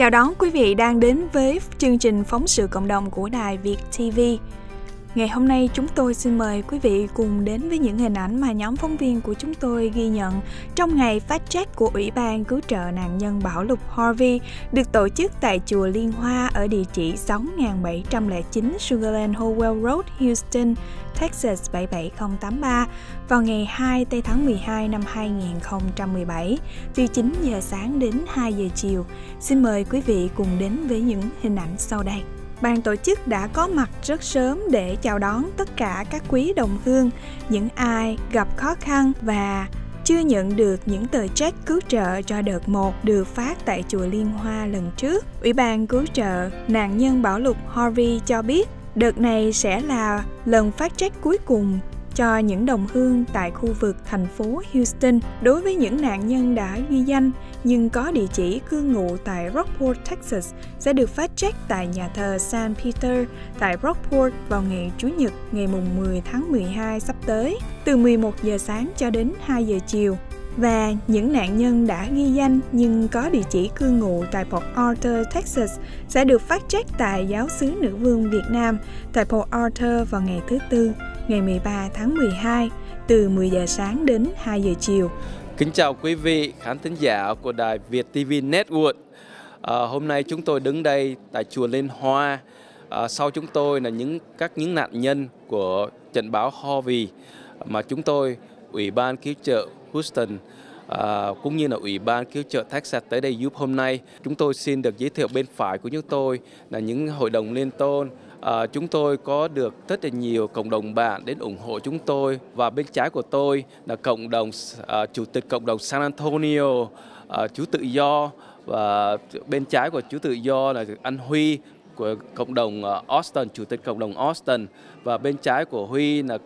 Chào đón quý vị đang đến với chương trình phóng sự cộng đồng của Đài Việt TV. Ngày hôm nay chúng tôi xin mời quý vị cùng đến với những hình ảnh mà nhóm phóng viên của chúng tôi ghi nhận trong ngày phát check của Ủy ban cứu trợ nạn nhân bão lụt Harvey được tổ chức tại chùa Liên Hoa ở địa chỉ 6709 Sugarland Howell Road, Houston, Texas 77083 vào ngày 2 tây tháng 12 năm 2017 từ 9 giờ sáng đến 2 giờ chiều. Xin mời quý vị cùng đến với những hình ảnh sau đây. Ban tổ chức đã có mặt rất sớm để chào đón tất cả các quý đồng hương, những ai gặp khó khăn và chưa nhận được những tờ check cứu trợ cho đợt 1 được phát tại chùa Liên Hoa lần trước. Ủy ban cứu trợ nạn nhân bảo lục Harvey cho biết đợt này sẽ là lần phát check cuối cùng cho những đồng hương tại khu vực thành phố Houston. Đối với những nạn nhân đã ghi danh nhưng có địa chỉ cư ngụ tại Rockport, Texas sẽ được phát check tại nhà thờ San Peter tại Rockport vào ngày Chủ nhật ngày mùng 10 tháng 12 sắp tới từ 11 giờ sáng cho đến 2 giờ chiều. Và những nạn nhân đã ghi danh nhưng có địa chỉ cư ngụ tại Port Arthur, Texas sẽ được phát check tại giáo sứ nữ vương Việt Nam tại Port Arthur vào ngày thứ Tư ngày 13 tháng 12 từ 10 giờ sáng đến 2 giờ chiều. Kính chào quý vị khán thính giả của đài Việt TV Network. À, hôm nay chúng tôi đứng đây tại chùa Liên Hoa. À, sau chúng tôi là những các những nạn nhân của trận bão Harvey mà chúng tôi Ủy ban cứu trợ Houston à, cũng như là Ủy ban cứu trợ Texas tới đây giúp hôm nay. Chúng tôi xin được giới thiệu bên phải của chúng tôi là những hội đồng liên tôn. À, chúng tôi có được rất là nhiều cộng đồng bạn đến ủng hộ chúng tôi. Và bên trái của tôi là cộng đồng à, chủ tịch cộng đồng San Antonio à, chú tự do. Và bên trái của chú tự do là anh Huy của cộng đồng à, Austin chủ tịch cộng đồng Austin. Và bên trái của Huy là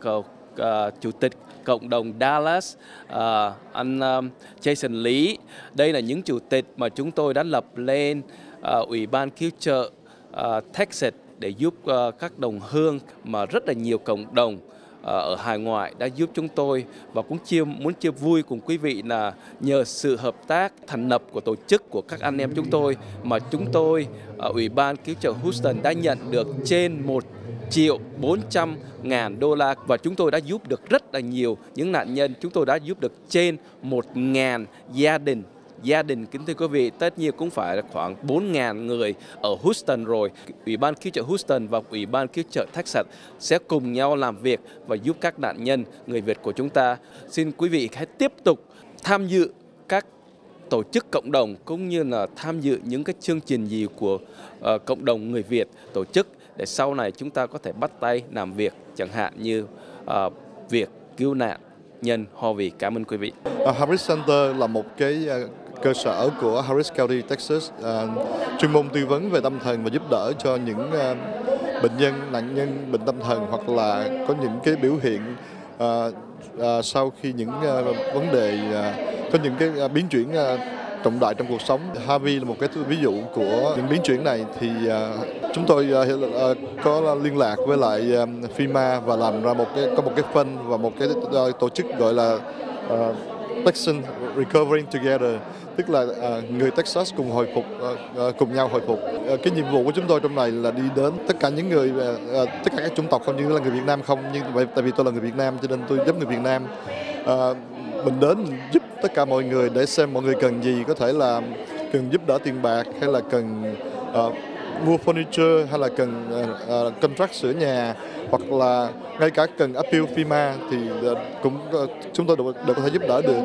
uh, chủ tịch cộng đồng Dallas, uh, anh um, Jason Lý. Đây là những chủ tịch mà chúng tôi đã lập lên uh, Ủy ban cứu trợ uh, Texas để giúp uh, các đồng hương mà rất là nhiều cộng đồng uh, Ờ, ở hải ngoại đã giúp chúng tôi và cũng chia, muốn chia vui cùng quý vị là nhờ sự hợp tác thành lập của tổ chức của các anh em chúng tôi mà chúng tôi ở Ủy ban cứu trợ Houston đã nhận được trên một triệu 400 ngàn đô la và chúng tôi đã giúp được rất là nhiều những nạn nhân. Chúng tôi đã giúp được trên một ngàn gia đình gia đình kính thưa quý vị tất nhiên cũng phải khoảng 4.000 người ở Houston rồi Ủy ban cứu trợ Houston và Ủy ban cứu trợ Texas sẽ cùng nhau làm việc và giúp các nạn nhân người Việt của chúng ta xin quý vị hãy tiếp tục tham dự các tổ chức cộng đồng cũng như là tham dự những cái chương trình gì của uh, cộng đồng người Việt tổ chức để sau này chúng ta có thể bắt tay làm việc chẳng hạn như uh, việc cứu nạn nhân Harvey. Cảm ơn quý vị. Ờ, Harris Center là một cái cơ sở của Harris County, Texas, uh, chuyên môn tư vấn về tâm thần và giúp đỡ cho những uh, bệnh nhân, nạn nhân bệnh tâm thần hoặc là có những cái biểu hiện uh, uh, sau khi những uh, vấn đề uh, có những cái uh, biến chuyển uh, trọng đại trong cuộc sống. Harvey là một cái ví dụ của những biến chuyển này thì uh, chúng tôi uh, uh, có liên lạc với lại um, FEMA và làm ra một cái có một cái phân và một cái uh, tổ chức gọi là uh, Texan Recovering Together tức là uh, người Texas cùng hồi phục uh, cùng nhau hồi phục. Uh, cái nhiệm vụ của chúng tôi trong này là đi đến tất cả những người uh, tất cả các chủng tộc không như là người Việt Nam không nhưng vậy tại vì tôi là người Việt Nam cho nên tôi giúp người Việt Nam. Uh, mình đến mình giúp tất cả mọi người để xem mọi người cần gì có thể là cần giúp đỡ tiền bạc hay là cần uh, mua furniture hay là cần uh, contract sửa nhà hoặc là ngay cả cần appeal FEMA thì uh, cũng uh, chúng tôi đều, đều có thể giúp đỡ được.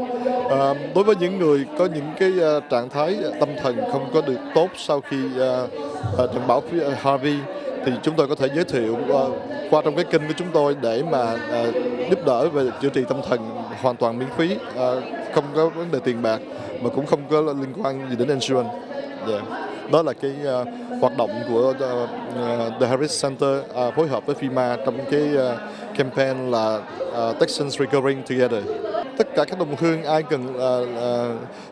Uh, đối với những người có những cái uh, trạng thái tâm thần không có được tốt sau khi uh, uh, trận bão Harvey thì chúng tôi có thể giới thiệu uh, qua trong cái kênh của chúng tôi để mà uh, giúp đỡ về chữa trị tâm thần hoàn toàn miễn phí, uh, không có vấn đề tiền bạc mà cũng không có liên quan gì đến insurance. Yeah. Đó là cái uh, hoạt động của uh, The Harris Center uh, phối hợp với FEMA trong cái uh, campaign là uh, Texans Recovering Together. Tất cả các đồng hương ai cần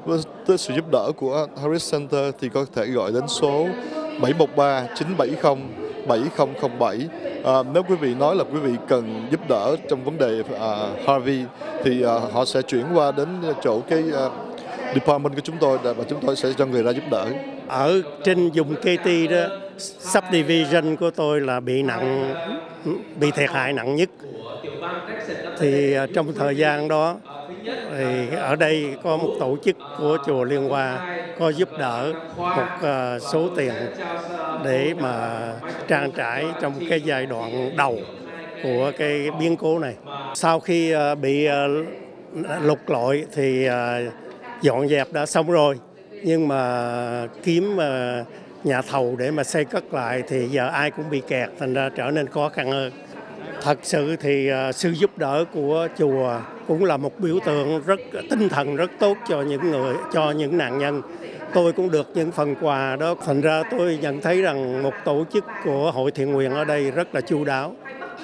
uh, uh, tới sự giúp đỡ của Harris Center thì có thể gọi đến số 713 970 7007 à, nếu quý vị nói là quý vị cần giúp đỡ trong vấn đề uh, Harvey thì uh, họ sẽ chuyển qua đến chỗ cái uh, department của chúng tôi và chúng tôi sẽ cho người ra giúp đỡ ở trên vùng KT đó, subdivision của tôi là bị nặng, bị thiệt hại nặng nhất thì à, trong thời gian đó, thì ở đây có một tổ chức của chùa Liên Hoa có giúp đỡ một à, số tiền để mà trang trải trong cái giai đoạn đầu của cái biến cố này. Sau khi à, bị lục lội thì dọn dẹp đã xong rồi nhưng mà kiếm ờ, nhà thầu để mà xây cất lại thì giờ ai cũng bị kẹt thành ra trở nên khó khăn hơn. Thật sự thì ờ, sự giúp đỡ của chùa cũng là một biểu tượng rất tinh thần rất tốt cho những người cho những nạn nhân. Tôi cũng được những phần quà đó thành ra tôi nhận thấy rằng một tổ chức của hội thiện nguyện ở đây rất là chu đáo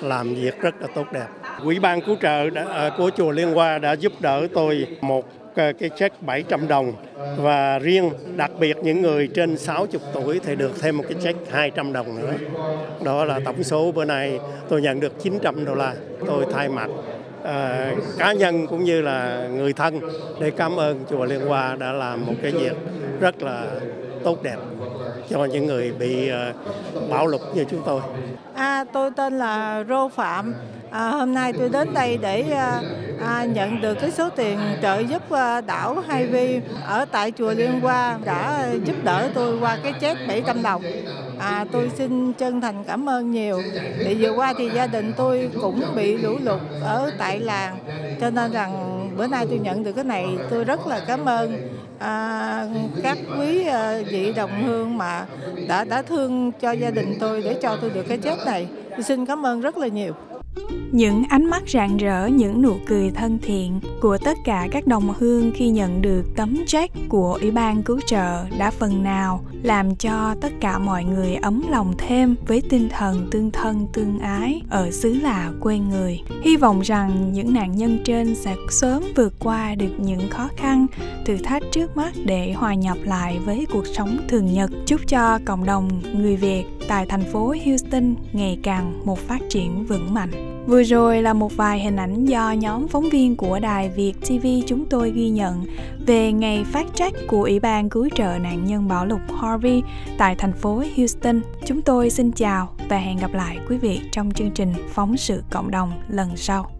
làm việc rất là tốt đẹp. Quỹ ban cứu trợ đã, ờ, của chùa Liên Hoa đã giúp đỡ tôi một Uh, cái check 700 đồng và riêng đặc biệt những người trên 60 tuổi thì được thêm một cái check 200 đồng nữa. Đó là tổng số bữa nay tôi nhận được 900 đô la. Tôi thay mặt à, cá nhân cũng như là người thân để cảm ơn chùa Liên Hoa đã làm một cái việc rất là tốt đẹp cho những người bị ờ, bạo lực như chúng tôi. À, tôi tên là Rô Phạm. À, hôm nay tôi đến đây để à, à, nhận được cái số tiền trợ giúp à, đảo Hai Vi ở tại chùa Liên Hoa đã giúp đỡ tôi qua cái chết 700 đồng. À, tôi xin chân thành cảm ơn nhiều. Thì vừa qua thì gia đình tôi cũng bị lũ lụt ở tại làng, cho nên rằng bữa nay tôi nhận được cái này tôi rất là cảm ơn à, các quý à, vị đồng hương mà đã đã thương cho gia đình tôi để cho tôi được cái chết này. Tôi xin cảm ơn rất là nhiều. Những ánh mắt rạng rỡ, những nụ cười thân thiện của tất cả các đồng hương khi nhận được tấm check của Ủy ban cứu trợ đã phần nào làm cho tất cả mọi người ấm lòng thêm với tinh thần tương thân tương ái ở xứ lạ quê người. Hy vọng rằng những nạn nhân trên sẽ sớm vượt qua được những khó khăn, thử thách trước mắt để hòa nhập lại với cuộc sống thường nhật. Chúc cho cộng đồng người Việt tại thành phố Houston ngày càng một phát triển vững mạnh. Vừa rồi là một vài hình ảnh do nhóm phóng viên của đài Việt TV chúng tôi ghi nhận về ngày phát trách của Ủy ban cứu trợ nạn nhân bạo lục Harvey tại thành phố Houston. Chúng tôi xin chào và hẹn gặp lại quý vị trong chương trình Phóng sự cộng đồng lần sau.